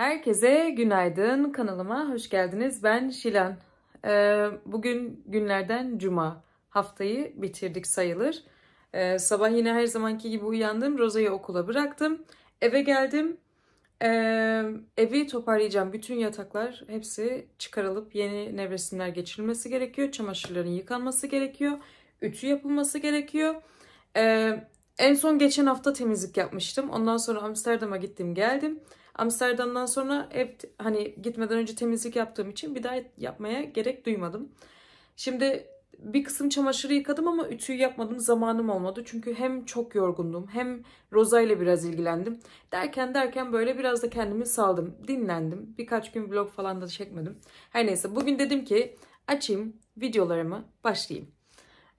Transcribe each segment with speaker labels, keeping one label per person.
Speaker 1: Herkese günaydın. Kanalıma hoş geldiniz. Ben Şilan. Ee, bugün günlerden cuma. Haftayı bitirdik sayılır. Ee, sabah yine her zamanki gibi uyandım. Roza'yı okula bıraktım. Eve geldim. Ee, evi toparlayacağım. Bütün yataklar hepsi çıkarılıp yeni nevresimler geçirilmesi gerekiyor. Çamaşırların yıkanması gerekiyor. Ütü yapılması gerekiyor. En son geçen hafta temizlik yapmıştım. Ondan sonra Amsterdam'a gittim geldim. Amsterdam'dan sonra ev hani gitmeden önce temizlik yaptığım için bir daha yapmaya gerek duymadım. Şimdi bir kısım çamaşırı yıkadım ama ütüyü yapmadım. Zamanım olmadı. Çünkü hem çok yorgundum hem Roza ile biraz ilgilendim. Derken derken böyle biraz da kendimi saldım. Dinlendim. Birkaç gün vlog falan da çekmedim. Her neyse bugün dedim ki açayım videolarımı başlayayım.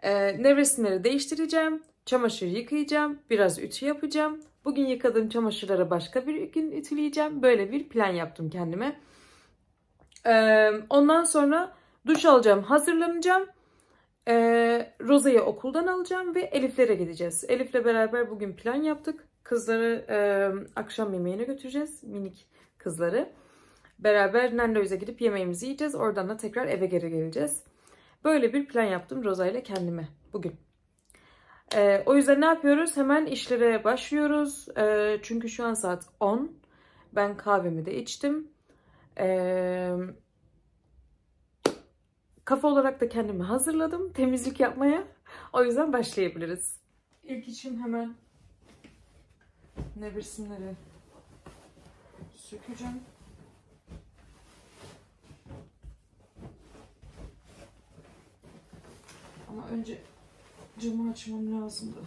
Speaker 1: Ee, nevresimleri değiştireceğim. Çamaşır yıkayacağım. Biraz ütü yapacağım. Bugün yıkadığım çamaşırları başka bir gün ütüleyeceğim. Böyle bir plan yaptım kendime. Ee, ondan sonra duş alacağım, hazırlanacağım. Ee, Roza'yı okuldan alacağım ve Elif'lere gideceğiz. Elif'le beraber bugün plan yaptık. Kızları e, akşam yemeğine götüreceğiz. Minik kızları. Beraber Nando'ya gidip yemeğimizi yiyeceğiz. Oradan da tekrar eve geri geleceğiz. Böyle bir plan yaptım Roza ile kendime bugün. Ee, o yüzden ne yapıyoruz? Hemen işlere başlıyoruz. Ee, çünkü şu an saat 10. Ben kahvemi de içtim. Ee, kafa olarak da kendimi hazırladım temizlik yapmaya. O yüzden başlayabiliriz. İlk için hemen nevresimleri sökeceğim. Ama önce camı açmam lazımdı.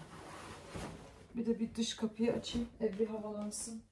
Speaker 1: Bir de bir dış kapıyı açayım. Ev bir havalansın.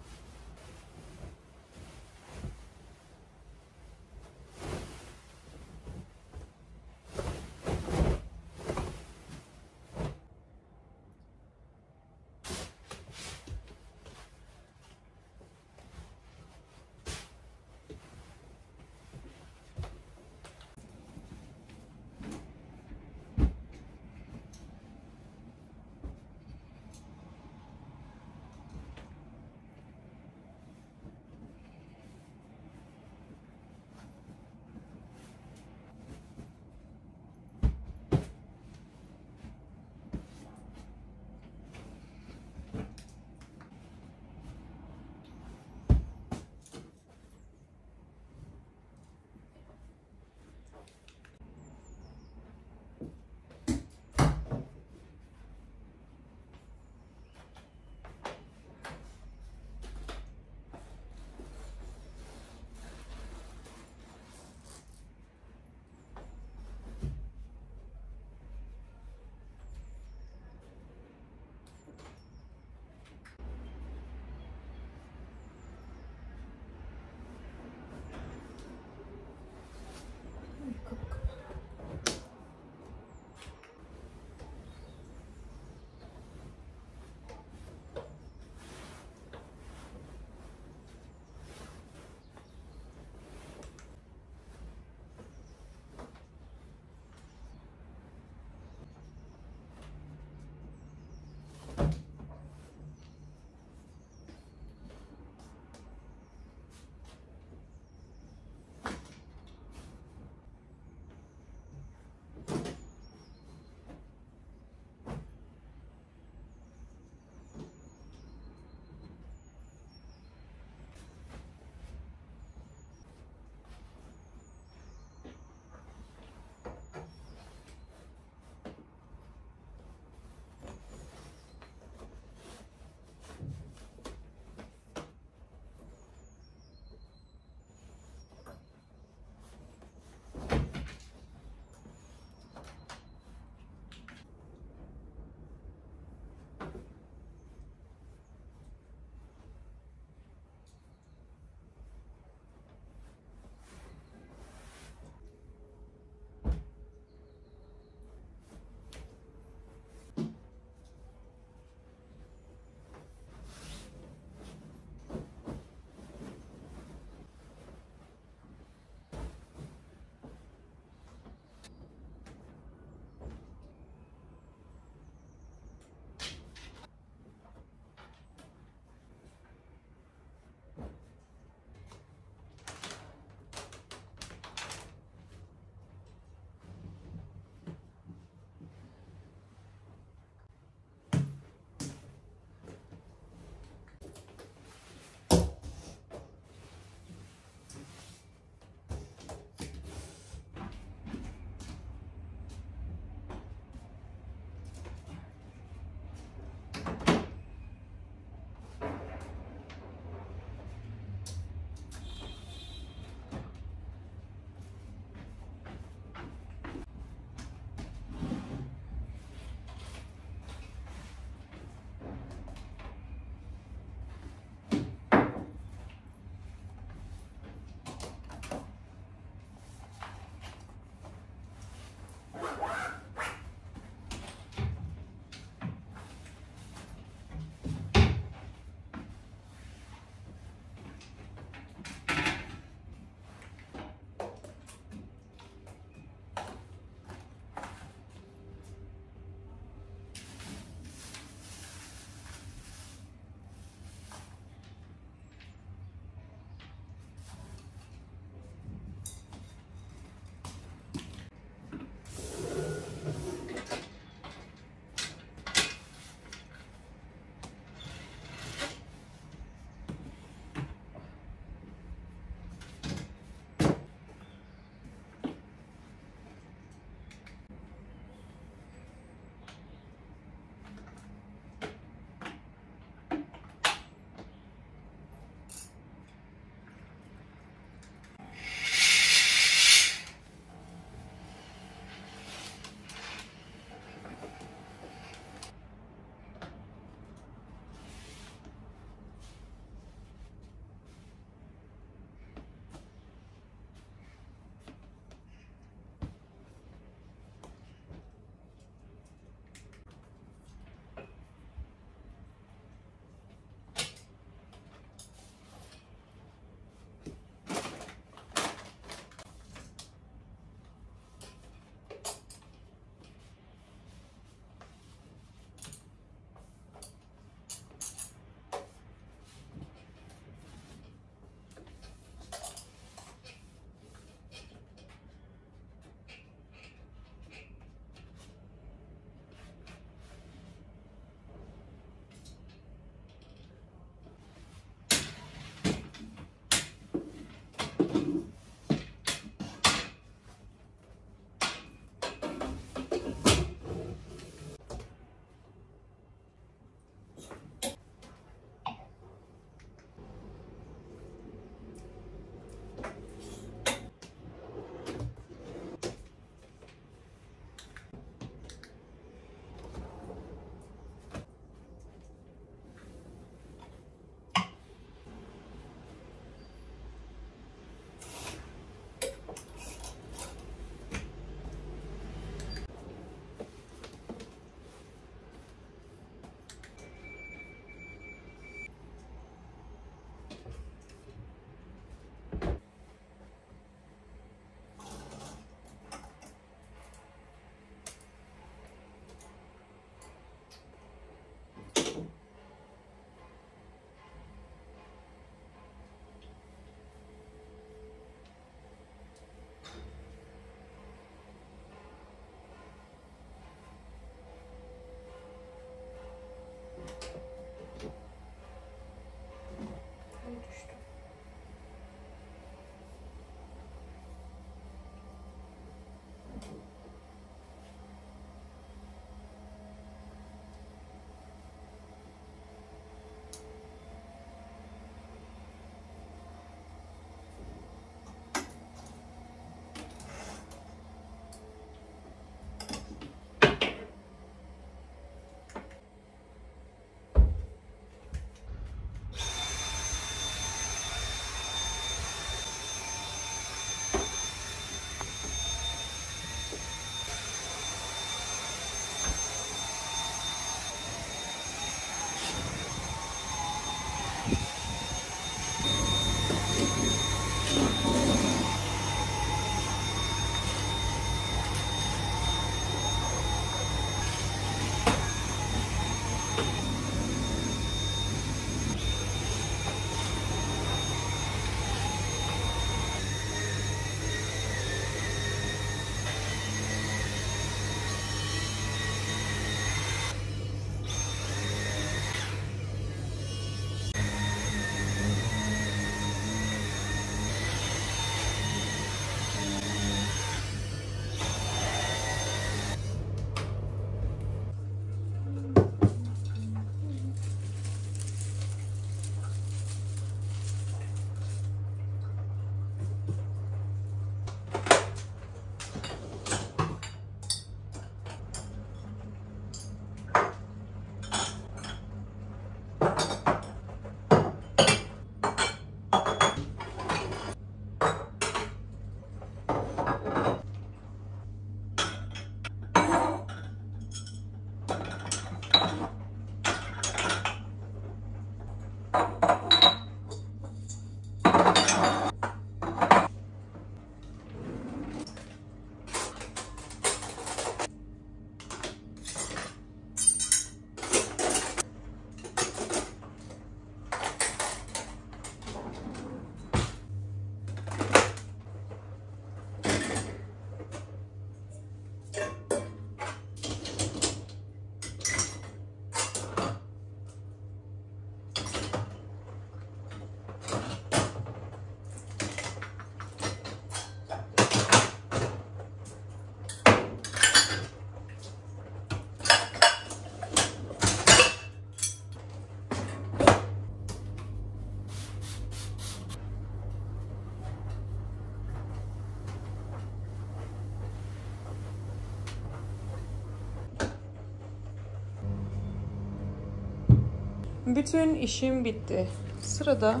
Speaker 1: Bütün işim bitti. Sırada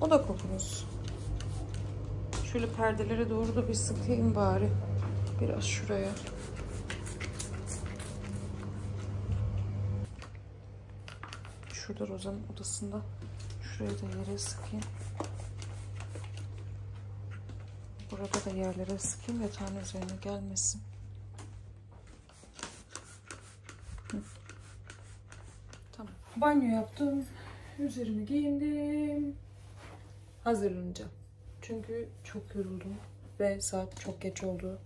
Speaker 1: oda kokumuz. Şöyle perdelere doğru da bir sıkayım bari. Biraz şuraya. Şurada Rozan'ın odasında. Şuraya da yere sıkayım. Burada da yerlere sıkayım yatağın üzerine gelmesin. Hı. Tamam. Banyo yaptım. Üzerimi giyindim. Hazırlanacağım. Çünkü çok yoruldum ve saat çok geç oldu.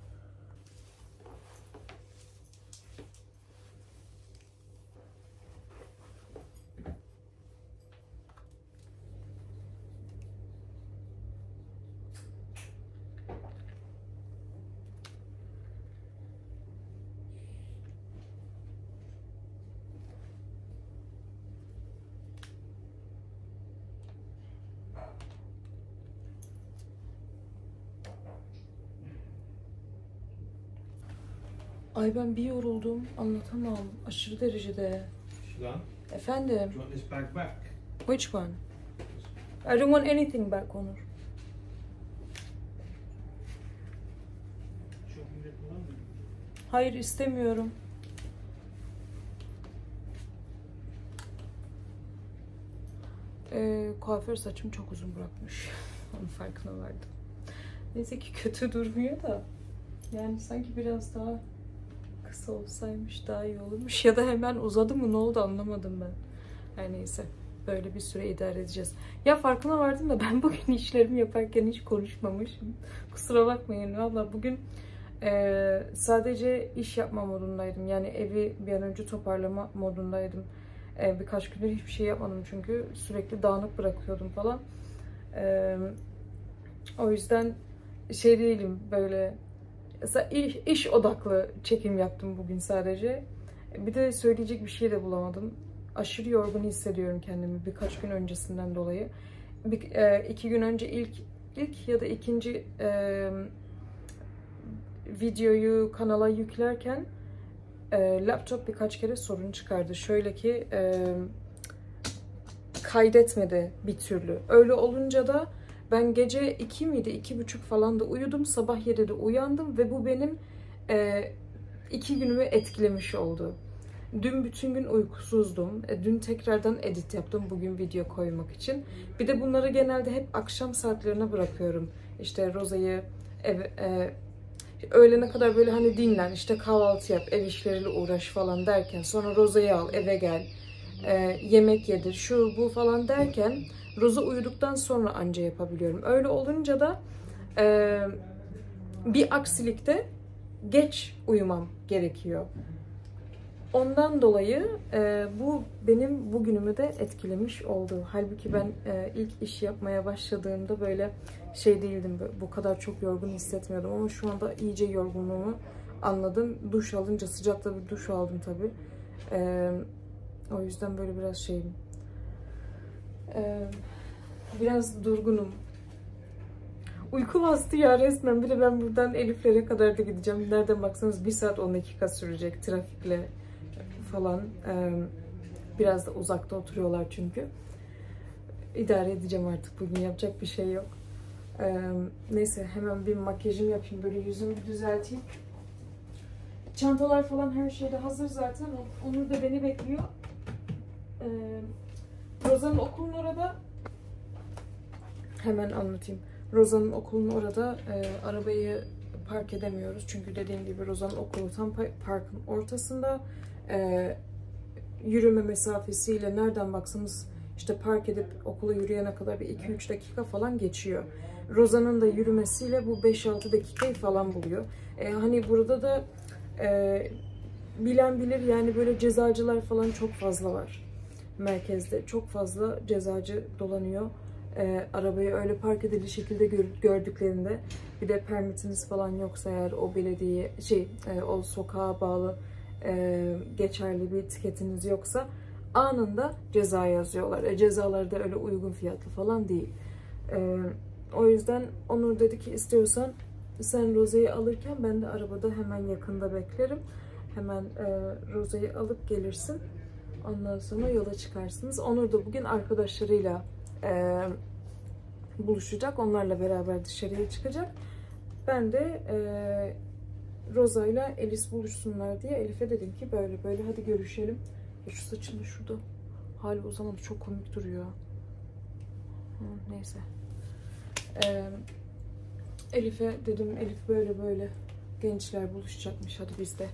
Speaker 1: Ay ben bir yoruldum. Anlatamam. Aşırı derecede.
Speaker 2: Shilan,
Speaker 1: Efendim.
Speaker 2: do you want this bag back?
Speaker 1: Which one? I don't want anything back Onur. Hayır istemiyorum. Ee, kuaför saçım çok uzun bırakmış. Onun farkına vardım. Neyse ki kötü durmuyor da. Yani sanki biraz daha kısa olsaymış daha iyi olurmuş. Ya da hemen uzadı mı ne oldu anlamadım ben. Her neyse. Böyle bir süre idare edeceğiz. Ya farkına vardım da ben bugün işlerimi yaparken hiç konuşmamışım. Kusura bakmayın. Valla bugün ee, sadece iş yapma modundaydım. Yani evi bir an önce toparlama modundaydım. Ee, birkaç gündür hiçbir şey yapmadım çünkü sürekli dağınık bırakıyordum falan. Ee, o yüzden şey değilim böyle mesela iş, iş odaklı çekim yaptım bugün sadece. Bir de söyleyecek bir şey de bulamadım. Aşırı yorgun hissediyorum kendimi birkaç gün öncesinden dolayı. Bir, e, iki gün önce ilk ilk ya da ikinci e, videoyu kanala yüklerken e, laptop birkaç kere sorun çıkardı. Şöyle ki e, kaydetmedi bir türlü. Öyle olunca da ben gece 2 miydi, iki buçuk falan da uyudum. Sabah 7'de uyandım ve bu benim e, iki günümü etkilemiş oldu. Dün bütün gün uykusuzdum. E, dün tekrardan edit yaptım bugün video koymak için. Bir de bunları genelde hep akşam saatlerine bırakıyorum. İşte Roza'yı ev, e, öğlene kadar böyle hani dinlen, işte kahvaltı yap, ev işleriyle uğraş falan derken sonra Roza'yı al, eve gel, e, yemek yedir, şu bu falan derken Roza uyuduktan sonra anca yapabiliyorum. Öyle olunca da e, bir aksilikte geç uyumam gerekiyor. Ondan dolayı e, bu benim bugünümü de etkilemiş oldu. Halbuki ben e, ilk iş yapmaya başladığımda böyle şey değildim, bu kadar çok yorgun hissetmiyordum ama şu anda iyice yorgunluğumu anladım. Duş alınca sıcakta bir duş aldım tabii. E, o yüzden böyle biraz şeyim. E, biraz durgunum. Uyku bastı ya resmen. Bir de ben buradan Elif'lere kadar da gideceğim. Nereden baksanız 1 saat 10 dakika sürecek trafikle falan. Ee, biraz da uzakta oturuyorlar çünkü. İdare edeceğim artık bugün yapacak bir şey yok. Ee, neyse hemen bir makyajımı yapayım. Böyle yüzümü düzelteyim. Çantalar falan her şey de hazır zaten. Onur da beni bekliyor. Ee, Rozan'ın okulun orada hemen anlatayım. Rozan'ın okulun orada e, arabayı park edemiyoruz. Çünkü dediğim gibi Rozan'ın okulu tam parkın ortasında. E, yürüme mesafesiyle nereden baksanız işte park edip okula yürüyene kadar bir 2-3 dakika falan geçiyor. Rozan'ın da yürümesiyle bu 5-6 dakikayı falan buluyor. E, hani burada da e, bilen bilir yani böyle cezacılar falan çok fazla var. Merkezde çok fazla cezacı dolanıyor. E, arabayı öyle park edildiği şekilde gör, gördüklerinde bir de permitiniz falan yoksa eğer o belediye şey e, o sokağa bağlı e, geçerli bir tiketiniz yoksa anında ceza yazıyorlar. E, cezalar da öyle uygun fiyatlı falan değil. E, o yüzden Onur dedi ki istiyorsan sen Roze'yi alırken ben de arabada hemen yakında beklerim. Hemen e, Roze'yi alıp gelirsin. Ondan sonra yola çıkarsınız. Onur da bugün arkadaşlarıyla e, buluşacak. Onlarla beraber dışarıya çıkacak. Ben de e, Roza ile Elis buluşsunlar diye Elif'e dedim ki böyle böyle hadi görüşelim. Şu saçını şurada hali uzamadı çok komik duruyor. Hı, neyse. E, Elif'e dedim Elif böyle böyle gençler buluşacakmış hadi biz de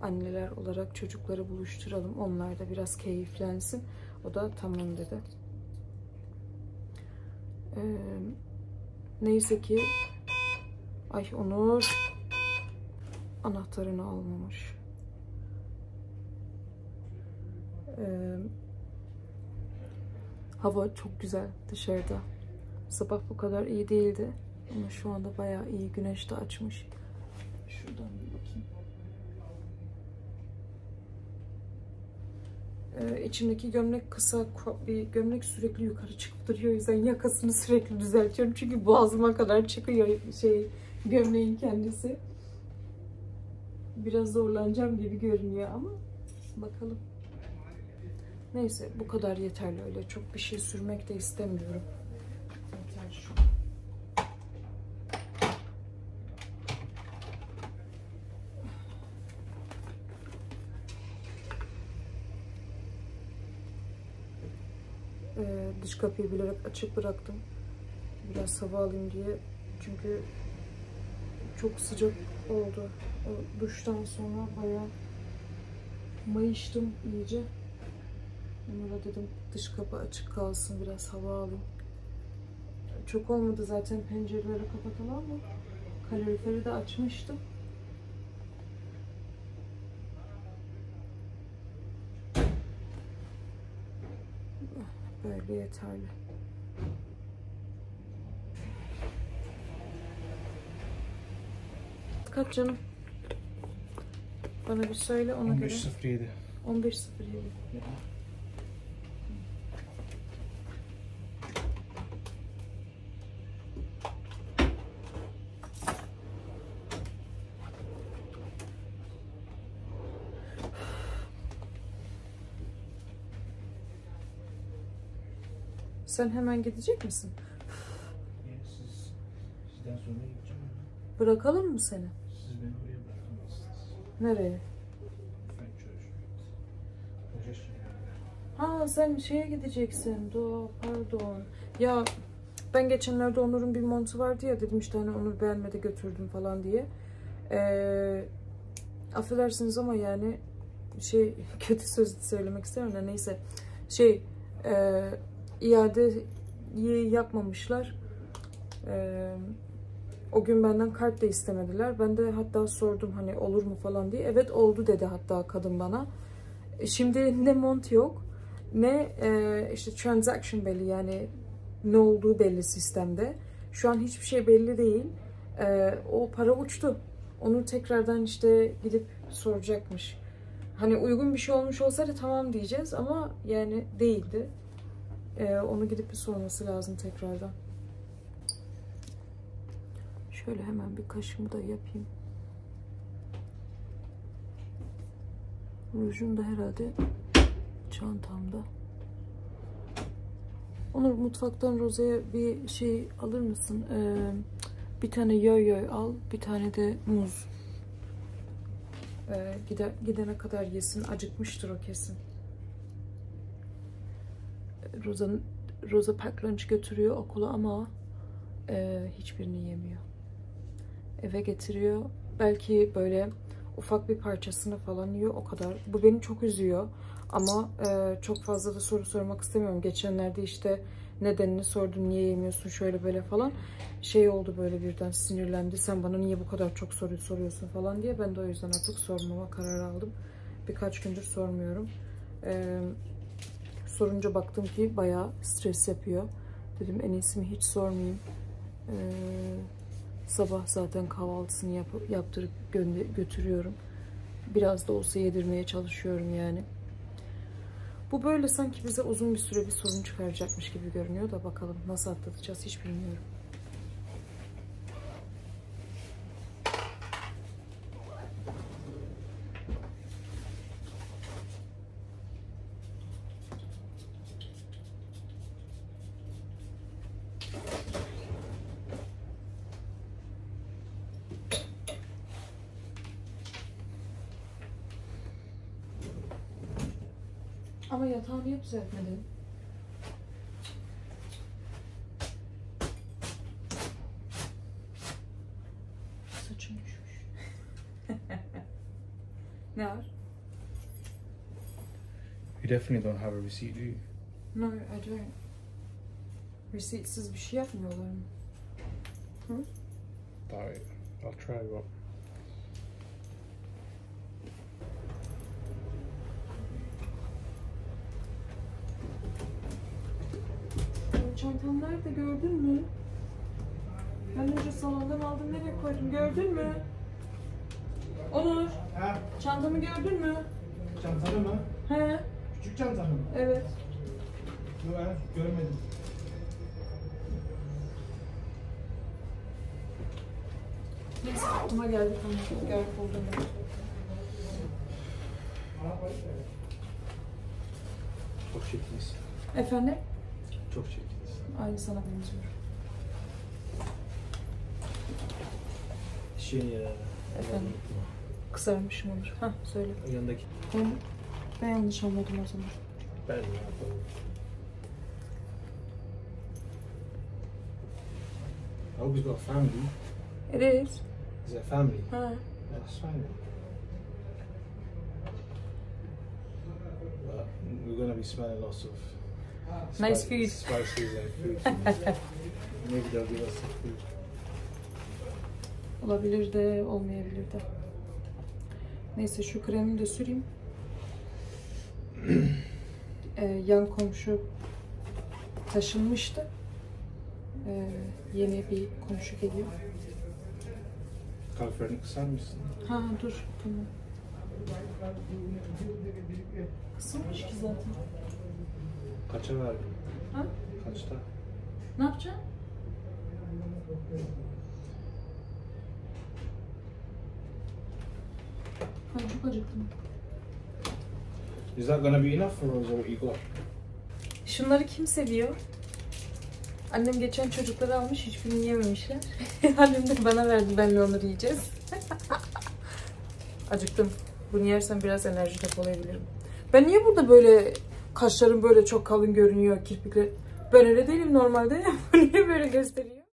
Speaker 1: anneler olarak çocukları buluşturalım. Onlar da biraz keyiflensin. O da tamam dedi. Ee, neyse ki ay Onur anahtarını almamış. Ee, hava çok güzel dışarıda. Sabah bu kadar iyi değildi. Ama şu anda bayağı iyi. Güneş de açmış. Şuradan bir bakayım. Ee, gömlek kısa bir gömlek sürekli yukarı çıkıp duruyor. O yüzden yakasını sürekli düzeltiyorum. Çünkü boğazıma kadar çıkıyor şey gömleğin kendisi. Biraz zorlanacağım gibi görünüyor ama bakalım. Neyse bu kadar yeterli öyle. Çok bir şey sürmek de istemiyorum. Yeter şu. Ee, dış kapıyı bilerek açık bıraktım. Biraz hava alayım diye. Çünkü çok sıcak oldu. O duştan sonra bayağı mayıştım iyice. Onlara dedim dış kapı açık kalsın biraz hava alayım. Çok olmadı zaten pencereleri kapatalım ama kaloriferi de açmıştım. Böyle yeterli. Kaç canım? Bana bir söyle ona göre.
Speaker 2: 15.07.
Speaker 1: 15.07. Sen hemen gidecek misin?
Speaker 2: Siz, sizden sonra gideceğim.
Speaker 1: Bırakalım mı seni?
Speaker 2: Siz beni oraya bırakamazsınız.
Speaker 1: Nereye?
Speaker 2: Hoca şimdi.
Speaker 1: Ha sen şeye gideceksin. Doğa pardon. Ya ben geçenlerde Onur'un bir montu vardı ya dedim işte hani Onur beğenmedi götürdüm falan diye. Ee, affedersiniz ama yani şey kötü söz söylemek istemiyorum da neyse. Şey e, iadeyi yapmamışlar. Ee, o gün benden kart da istemediler. Ben de hatta sordum hani olur mu falan diye. Evet oldu dedi hatta kadın bana. E, Şimdi ne mont yok ne e, işte transaction belli yani ne olduğu belli sistemde. Şu an hiçbir şey belli değil. E, o para uçtu. Onu tekrardan işte gidip soracakmış. Hani uygun bir şey olmuş olsaydı tamam diyeceğiz ama yani değildi. E, onu gidip bir sorması lazım tekrardan. Şöyle hemen bir kaşımı da yapayım. Rujum da herhalde çantamda. Onur mutfaktan Roza'ya bir şey alır mısın? Ee, bir tane yo-yo al, bir tane de muz. Ee, gide, gidene kadar yesin. Acıkmıştır o kesin. Roza, Roza pack lunch götürüyor okula ama e, hiçbirini yemiyor. Eve getiriyor. Belki böyle ufak bir parçasını falan yiyor o kadar. Bu beni çok üzüyor. Ama e, çok fazla da soru sormak istemiyorum. Geçenlerde işte nedenini sordum. Niye yemiyorsun şöyle böyle falan. Şey oldu böyle birden sinirlendi. Sen bana niye bu kadar çok soru soruyorsun falan diye. Ben de o yüzden artık sormama karar aldım. Birkaç gündür sormuyorum. E, sorunca baktım ki bayağı stres yapıyor. Dedim en iyisi hiç sormayayım. E, sabah zaten kahvaltısını yap yaptırıp gö- götürüyorum. Biraz da olsa yedirmeye çalışıyorum yani. Bu böyle sanki bize uzun bir süre bir sorun çıkaracakmış gibi görünüyor da bakalım nasıl atlatacağız hiç bilmiyorum. Ama yatağı niye düzeltmedin? Saçım düşmüş. ne var?
Speaker 2: You definitely don't have a receipt, do you?
Speaker 1: No, I don't. Receiptsiz bir şey yapmıyorlar mı?
Speaker 2: Doubt it. I'll try what.
Speaker 1: Çantam nerede gördün mü? Ben önce salondan aldım nereye koydum gördün mü? Onur
Speaker 2: Ha,
Speaker 1: çantamı gördün mü?
Speaker 2: çantanı mı?
Speaker 1: He
Speaker 2: Küçük çantanı mı?
Speaker 1: evet.
Speaker 2: Yok ben görmedim.
Speaker 1: Neyse aklıma geldi tamam. Gör buldum.
Speaker 2: Çok çirkiniz.
Speaker 1: Efendim?
Speaker 2: Çok çirkiniz.
Speaker 1: Aynı sana benziyor.
Speaker 2: Şey ya.
Speaker 1: Efendim? Kısarmışım Onur. Hah söyle.
Speaker 2: Yanındaki.
Speaker 1: Ben, ben yanlış anladım o zaman.
Speaker 2: Ben ne yapalım? I hope he's got family.
Speaker 1: It is.
Speaker 2: Is it a family?
Speaker 1: Ha.
Speaker 2: That's fine. But we're gonna be smelling lots of
Speaker 1: Nice
Speaker 2: spices-
Speaker 1: food.
Speaker 2: spices and food. Maybe they'll give us some food.
Speaker 1: Olabilir de olmayabilir de. Neyse şu kremi de süreyim. Ee, yan komşu taşınmıştı. Ee, yeni bir komşu geliyor.
Speaker 2: Kaloriferini kısar mısın?
Speaker 1: Ha dur tamam. Kısılmış ki zaten.
Speaker 2: Kaça verdin?
Speaker 1: Ha?
Speaker 2: Kaçta?
Speaker 1: Ne yapacaksın? Ben çok acıktım.
Speaker 2: Is that gonna be enough for us or what you got?
Speaker 1: Şunları kim seviyor? Annem geçen çocukları almış, hiçbirini yememişler. Annem de bana verdi, benle onları yiyeceğiz. Acıktım. Bunu yersem biraz enerji depolayabilirim. Ben niye burada böyle kaşlarım böyle çok kalın görünüyor, kirpikler? Ben öyle değilim normalde. Niye böyle gösteriyor?